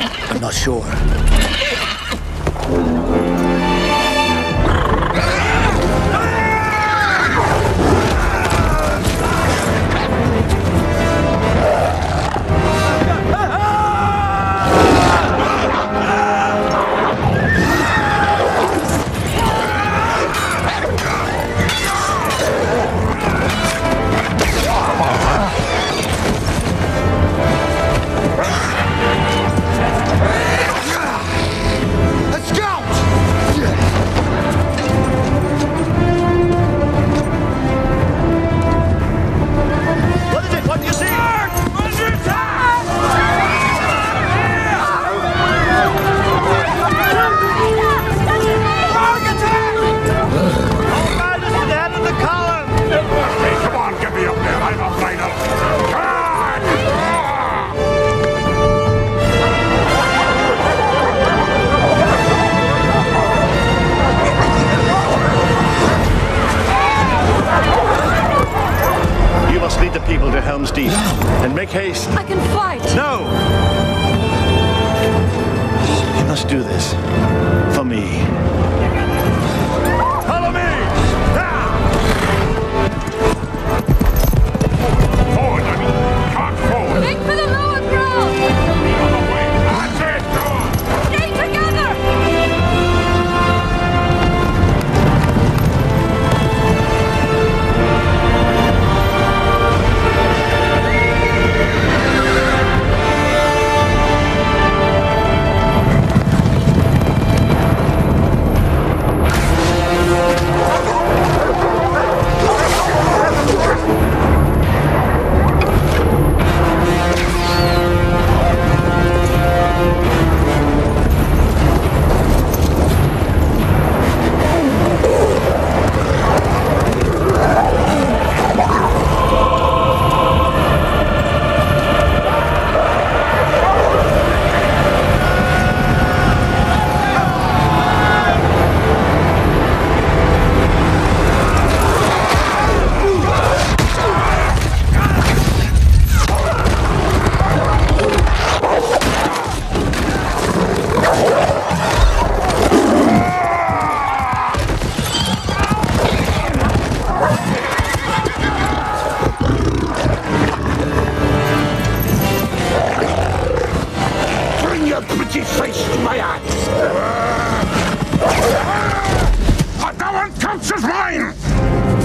I'm not sure. The people to Helm's Deep. And make haste. I can fight. No! You must do this. For me. Pretty face to my eyes. That one counts as mine.